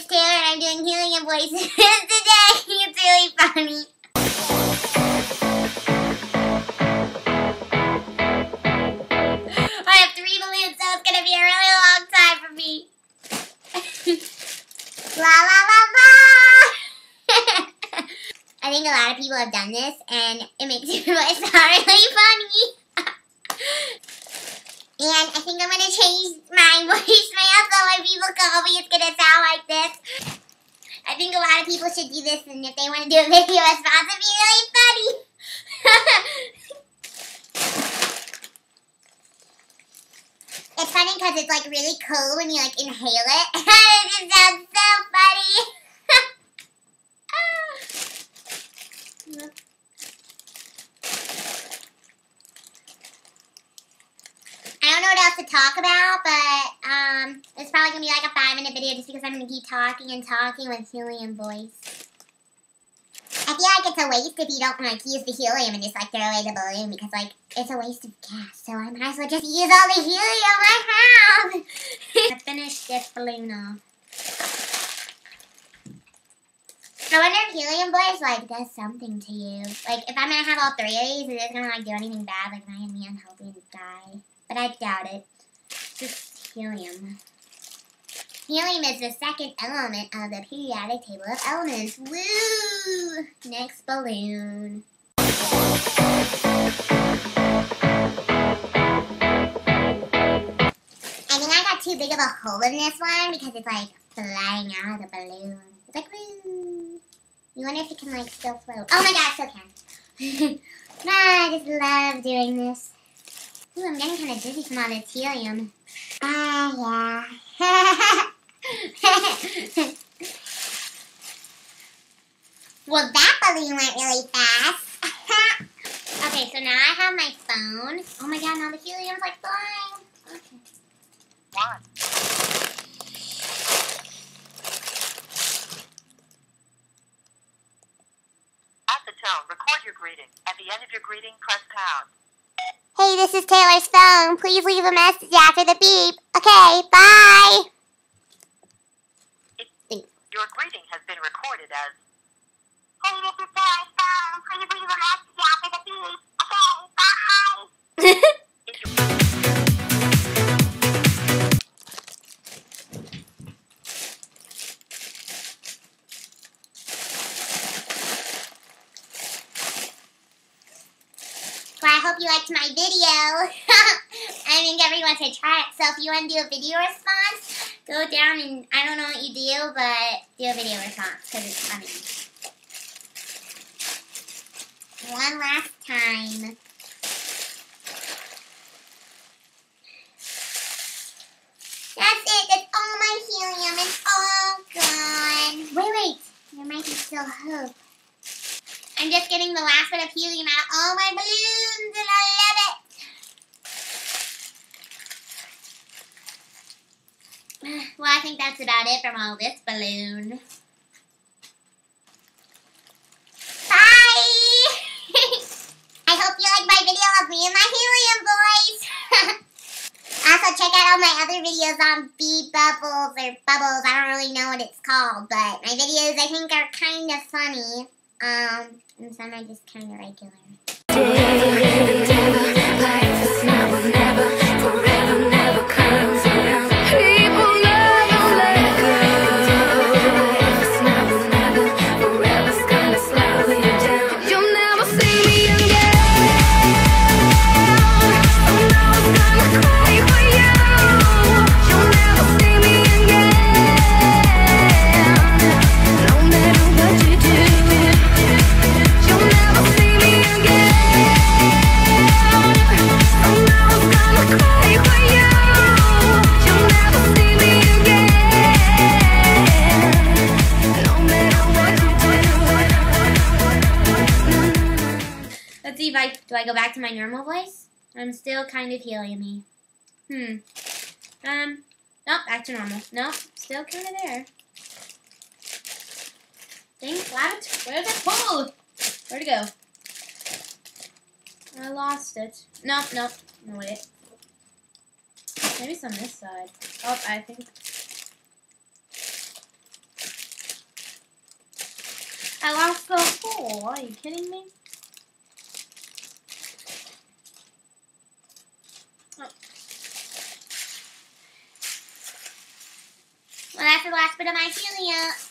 is Taylor and I'm doing helium voices today. It's really funny. I have three balloons, so it's gonna be a really long time for me. la la la la! I think a lot of people have done this, and it makes your voice sound really funny. And I think I'm gonna change my voicemail so when people call me, it's gonna sound like this. I think a lot of people should do this, and if they want to do a video response, it'd be really funny. it's funny because it's like really cool when you like inhale it. it just sounds so funny. I don't know what else to talk about, but um, it's probably gonna be like a five minute video just because I'm gonna keep talking and talking with helium voice. I feel like it's a waste if you don't like use the helium and just like throw away the balloon because like it's a waste of gas. So I might as well just use all the helium I have. I finished this balloon off. I wonder if helium voice like does something to you. Like if I'm gonna have all three of these, is it gonna like do anything bad? Like am I gonna be unhealthy and die? But I doubt it. Just helium. Helium is the second element of the periodic table of elements. Woo! Next balloon. I think I got too big of a hole in this one because it's like flying out of the balloon. It's like woo! You wonder if it can like still float. Oh my god, it still can. I just love doing this. Ooh, I'm getting kind of dizzy from all this helium. Ah, yeah. well, that balloon went really fast. okay, so now I have my phone. Oh my god, now the helium's like flying. Okay. One. At the tone, record your greeting. At the end of your greeting, press pound. Hey, this is Taylor's phone. Please leave a message after the beep. Okay, bye. Your greeting has been recorded as hope you liked my video. I think everyone should try it. So if you want to do a video response, go down and I don't know what you do, but do a video response because it's funny. One last time. That's it. That's all my helium. It's all gone. Wait, wait. There might be still hope. I'm just getting the last bit of helium out of all my balloons, and I love it. Well, I think that's about it from all this balloon. Bye! I hope you like my video of me and my helium boys. also, check out all my other videos on bee bubbles or bubbles. I don't really know what it's called, but my videos I think are kind of funny. Um, and some are just kind of regular. If I do I go back to my normal voice. I'm still kind of helium-y. Hmm. Um. Nope, back to normal. Nope, still kind of there. Dang rabbit, where'd it pull? Where'd it go? I lost it. Nope, nope. No wait. Maybe it's on this side. Oh, I think. I lost the hole. Are you kidding me? That's the last bit of my helium.